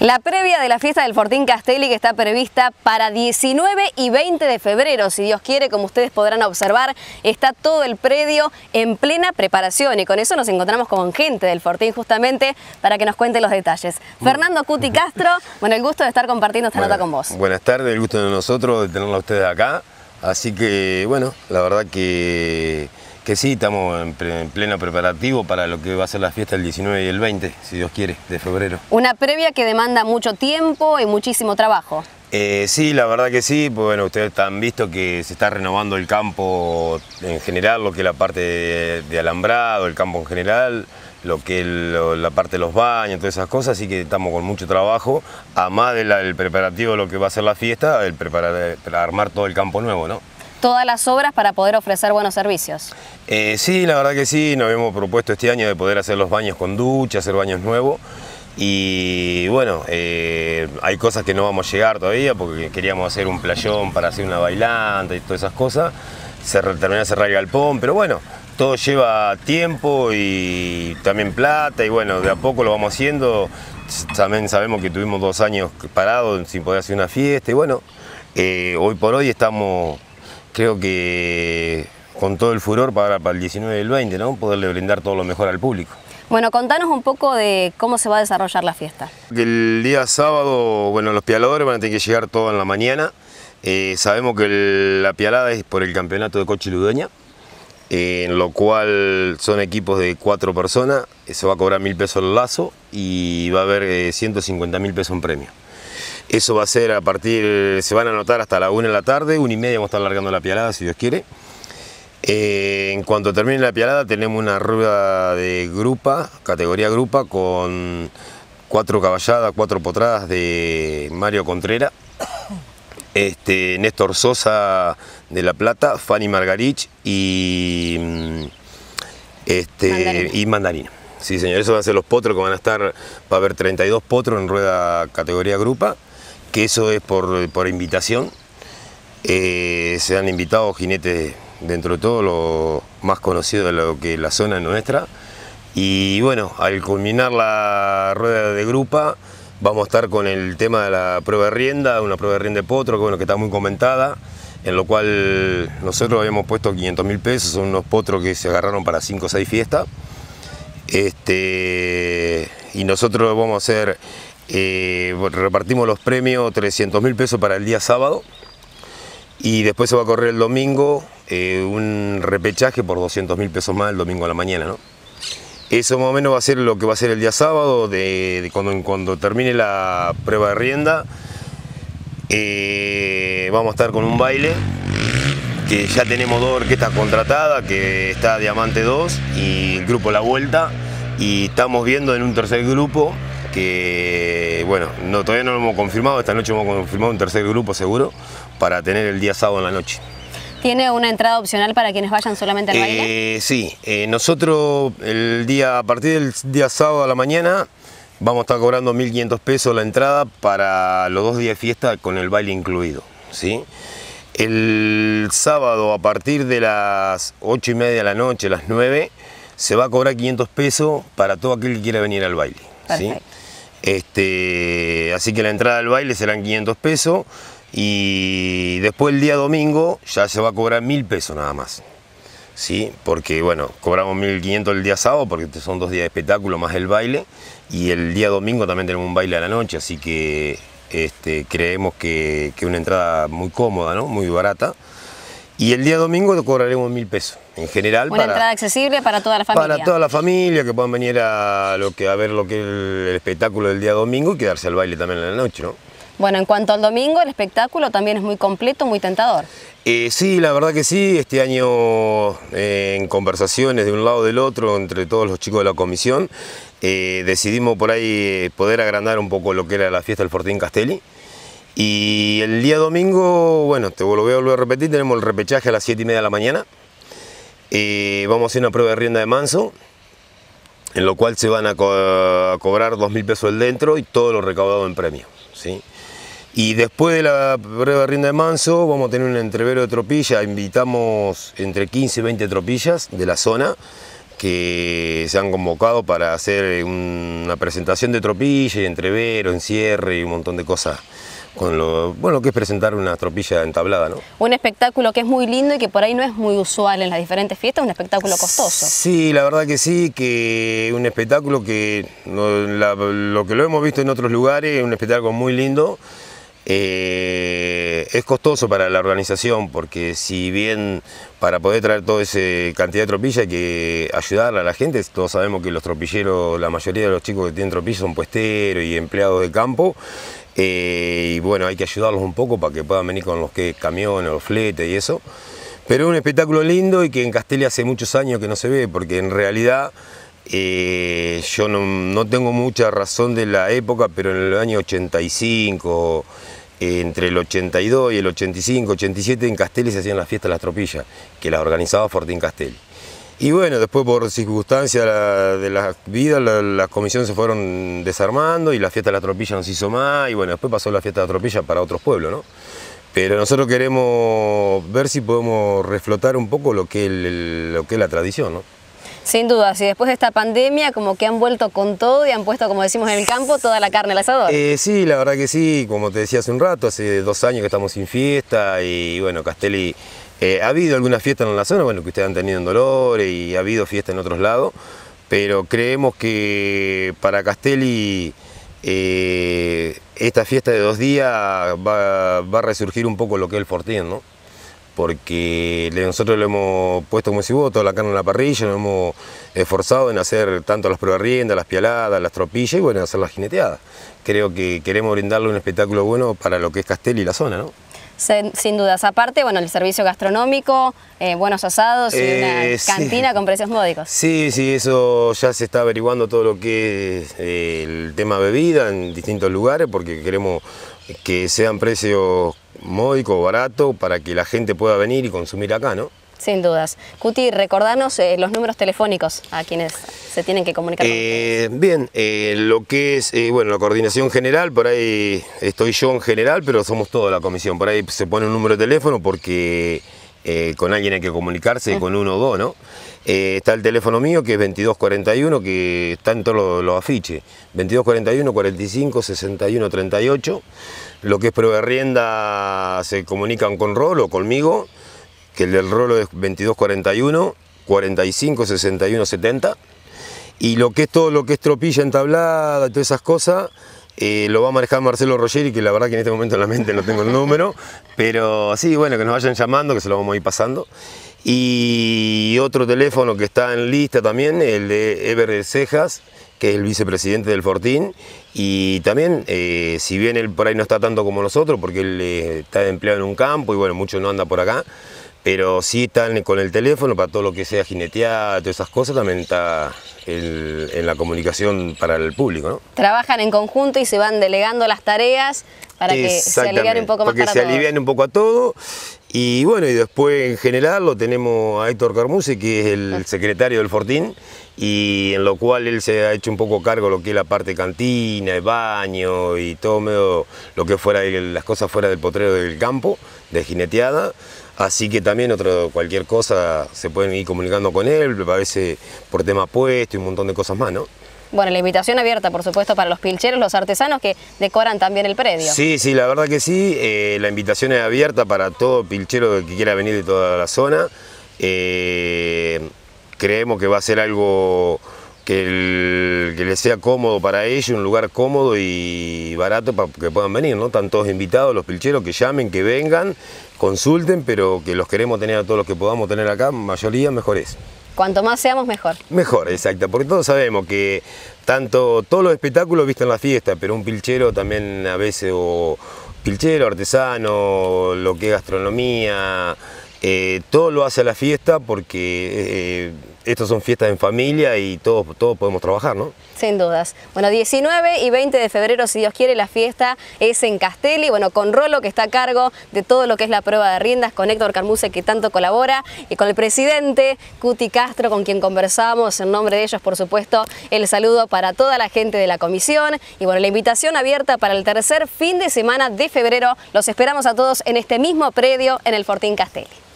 La previa de la fiesta del Fortín Castelli que está prevista para 19 y 20 de febrero, si Dios quiere, como ustedes podrán observar, está todo el predio en plena preparación y con eso nos encontramos con gente del Fortín justamente para que nos cuente los detalles. Fernando Cuti Castro, bueno, el gusto de estar compartiendo esta nota con vos. Buenas tardes, el gusto de nosotros de tenerla a ustedes acá, así que bueno, la verdad que que sí, estamos en, pleno preparativo para lo que va a ser la fiesta el 19 y el 20, si Dios quiere, de febrero. Una previa que demanda mucho tiempo y muchísimo trabajo. Eh, sí, la verdad que sí, pues bueno, ustedes han visto que se está renovando el campo en general, lo que es la parte de, alambrado, el campo en general, lo que es la parte de los baños, todas esas cosas, así que estamos con mucho trabajo, además del preparativo de lo que va a ser la fiesta, el preparar, para armar todo el campo nuevo, ¿no? Todas las obras para poder ofrecer buenos servicios. Eh, sí, la verdad que sí, nos hemos propuesto este año de poder hacer los baños con ducha, hacer baños nuevos. Y bueno, eh, hay cosas que no vamos a llegar todavía porque queríamos hacer un playón para hacer una bailante y todas esas cosas. Se termina de cerrar el galpón, pero bueno, todo lleva tiempo y también plata y bueno, de a poco lo vamos haciendo. También sabemos que tuvimos dos años parados sin poder hacer una fiesta y bueno, eh, hoy por hoy estamos creo que con todo el furor para, para el 19 y el 20, ¿no? poderle brindar todo lo mejor al público. Bueno, contanos un poco de cómo se va a desarrollar la fiesta. El día sábado, bueno, los pialadores van a tener que llegar todo en la mañana. Eh, sabemos que la pialada es por el campeonato de coche ludeña, en lo cual son equipos de cuatro personas, se va a cobrar mil pesos el lazo y va a haber 150 eh, mil pesos en premio. Eso va a ser a partir, se van a anotar hasta la 1 de la tarde, una y media vamos a estar largando la pialada si Dios quiere. Eh, en cuanto termine la pialada tenemos una rueda de grupa, categoría grupa, con cuatro caballadas, cuatro potradas de Mario Contreras, este, Néstor Sosa de La Plata, Fanny Margarich y, mm, este, y Mandarina. Sí, señor, esos van a ser los potros que van a estar, va a haber 32 potros en rueda categoría grupa que eso es por, invitación. Eh, se han invitado jinetes dentro de todo lo más conocido de lo que la zona nuestra. Y bueno, al culminar la rueda de grupa, vamos a estar con el tema de la prueba de rienda, una prueba de rienda de potro que está muy comentada, en lo cual nosotros habíamos puesto 500 mil pesos, son unos potros que se agarraron para 5 o 6 fiestas. Este, y nosotros vamos a hacer eh, repartimos los premios, 300 mil pesos para el día sábado y después se va a correr el domingo eh, un repechaje por 200 mil pesos más el domingo a la mañana. ¿no? Eso más o menos va a ser lo que va a ser el día sábado, de, cuando, cuando, termine la prueba de rienda. Eh, vamos a estar con un baile que ya tenemos dos orquestas contratadas, que está Diamante 2 y el grupo La Vuelta y estamos viendo en un tercer grupo que, bueno, no, todavía no lo hemos confirmado, esta noche hemos confirmado un tercer grupo seguro para tener el día sábado en la noche. ¿Tiene una entrada opcional para quienes vayan solamente al baile? Eh, sí, eh, nosotros el día, a partir del día sábado a la mañana vamos a estar cobrando 1.500 pesos la entrada para los dos días de fiesta con el baile incluido. ¿sí? El sábado a partir de las 8 y media de la noche, las 9, se va a cobrar 500 pesos para todo aquel que quiera venir al baile. ¿sí? Este, así que la entrada al baile serán 500 pesos y después el día domingo ya se va a cobrar 1000 pesos nada más. ¿Sí? Porque bueno, cobramos 1500 el día sábado porque son dos días de espectáculo más el baile y el día domingo también tenemos un baile a la noche, así que este, creemos que es una entrada muy cómoda, ¿no? muy barata. Y el día domingo cobraremos mil pesos, en general. Una entrada accesible para toda la familia. Para toda la familia, que puedan venir a, lo que, a ver lo que es el, espectáculo del día domingo y quedarse al baile también en la noche, ¿no? Bueno, en cuanto al domingo, el espectáculo también es muy completo, muy tentador. Eh, sí, la verdad que sí. Este año, eh, en conversaciones de un lado del otro, entre todos los chicos de la comisión, eh, decidimos por ahí poder agrandar un poco lo que era la fiesta del Fortín Castelli. Y el día domingo, bueno, te lo a volver a repetir, tenemos el repechaje a las 7 y media de la mañana. Vamos a hacer una prueba de rienda de manso, en lo cual se van a, cobrar 2.000 pesos el dentro y todo lo recaudado en premio. ¿sí? Y después de la prueba de rienda de manso, vamos a tener un entrevero de tropilla, invitamos entre 15 y 20 tropillas de la zona que se han convocado para hacer una presentación de tropilla entrevero, encierre y un montón de cosas con lo bueno que es presentar una tropilla entablada, ¿no? Un espectáculo que es muy lindo y que por ahí no es muy usual en las diferentes fiestas, un espectáculo costoso. Sí, la verdad que sí, que un espectáculo que lo que lo hemos visto en otros lugares, un espectáculo muy lindo. Eh, es costoso para la organización porque si bien para poder traer toda esa cantidad de tropilla hay que ayudar a la gente, todos sabemos que los tropilleros, la mayoría de los chicos que tienen tropilla son puesteros y empleados de campo eh, y bueno, hay que ayudarlos un poco para que puedan venir con los que camiones, los fletes y eso. Pero es un espectáculo lindo y que en Castelli hace muchos años que no se ve, porque en realidad eh, yo no, tengo mucha razón de la época, pero en el año 85, entre el 82 y el 85, 87 en Castelli se hacían las fiestas de las tropillas, que las organizaba Fortín Castelli. Y bueno, después por circunstancias de la vida, las comisiones se fueron desarmando y la fiesta de la tropilla no se hizo más y bueno, después pasó la fiesta de la tropilla para otros pueblos, ¿no? Pero nosotros queremos ver si podemos reflotar un poco lo que, es, lo que es la tradición, ¿no? Sin duda, si después de esta pandemia como que han vuelto con todo y han puesto, como decimos en el campo, toda la carne al asador. Eh, sí, la verdad que sí, como te decía hace un rato, hace dos años que estamos sin fiesta y bueno, Castelli eh, ha habido algunas fiestas en la zona, bueno, que ustedes han tenido en Dolores y ha habido fiestas en otros lados, pero creemos que para Castelli eh, esta fiesta de dos días va, a resurgir un poco lo que es el Fortín, ¿no? porque nosotros le hemos puesto, como si vos, toda la carne en la parrilla, nos hemos esforzado en hacer tanto las pruebas de rienda, las pialadas, las tropillas y bueno, hacer las jineteadas. Creo que queremos brindarle un espectáculo bueno para lo que es Castelli y la zona, ¿no? Sin dudas. Aparte, bueno, el servicio gastronómico, eh, buenos asados y una eh, cantina con precios módicos. Sí, sí, eso ya se está averiguando todo lo que es eh, el tema bebida en distintos lugares porque queremos que sean precios módicos, baratos, para que la gente pueda venir y consumir acá, ¿no? Sin dudas. Cuti, recordanos eh, los números telefónicos a quienes se tienen que comunicar. Eh, bien, eh, lo que es, bueno, la coordinación general, por ahí estoy yo en general, pero somos toda la comisión. Por ahí se pone un número de teléfono porque con alguien hay que comunicarse, con uno o dos, ¿no? está el teléfono mío que es 2241, que está en todos los, afiches. 2241 45 61 38. Lo que es prueba de rienda se comunican con Rolo, conmigo que el del rolo es 2241, 45, 61, 70. Y lo que es todo lo que es tropilla entablada, todas esas cosas, eh, lo va a manejar Marcelo Rogeri, que la verdad que en este momento en la mente no tengo el número, pero sí, bueno, que nos vayan llamando, que se lo vamos a ir pasando. Y otro teléfono que está en lista también, el de Ever Cejas, que es el vicepresidente del Fortín, y también, eh, si bien él por ahí no está tanto como nosotros, porque él eh, está empleado en un campo y bueno, mucho no anda por acá, pero sí están con el teléfono para todo lo que sea jineteada, todas esas cosas, también está en la comunicación para el público. ¿no? Trabajan en conjunto y se van delegando las tareas para que se alivian un poco más para se alivian un poco a todo. Y bueno, y después en general lo tenemos a Héctor Carmuse, que es el secretario del Fortín, y en lo cual él se ha hecho un poco cargo de lo que es la parte cantina, el baño y todo medio lo que fuera las cosas fuera del potrero del campo, de jineteada. Así que también otro, cualquier cosa se pueden ir comunicando con él, a veces por tema puesto y un montón de cosas más, ¿no? Bueno, la invitación abierta, por supuesto, para los pilcheros, los artesanos que decoran también el predio. Sí, sí, la verdad que sí. Eh, la invitación es abierta para todo pilchero que quiera venir de toda la zona. Eh, creemos que va a ser algo que, que les sea cómodo para ellos, un lugar cómodo y barato para que puedan venir, ¿no? Están todos invitados, los pilcheros, que llamen, que vengan, consulten, pero que los queremos tener a todos los que podamos tener acá, mayoría mejor es. Cuanto más seamos, mejor. Mejor, exacto, porque todos sabemos que tanto todos los espectáculos visten la fiesta, pero un pilchero también a veces, o pilchero, artesano, lo que es gastronomía, eh, todo lo hace a la fiesta porque eh, estas son fiestas en familia y todos, todos podemos trabajar, ¿no? Sin dudas. Bueno, 19 y 20 de febrero, si Dios quiere, la fiesta es en Castelli, bueno, con Rolo, que está a cargo de todo lo que es la prueba de riendas, con Héctor Carmuse, que tanto colabora, y con el presidente Cuti Castro, con quien conversamos, en nombre de ellos, por supuesto, el saludo para toda la gente de la comisión, y bueno, la invitación abierta para el tercer fin de semana de febrero, los esperamos a todos en este mismo predio en el Fortín Castelli.